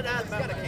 Good ass. Got a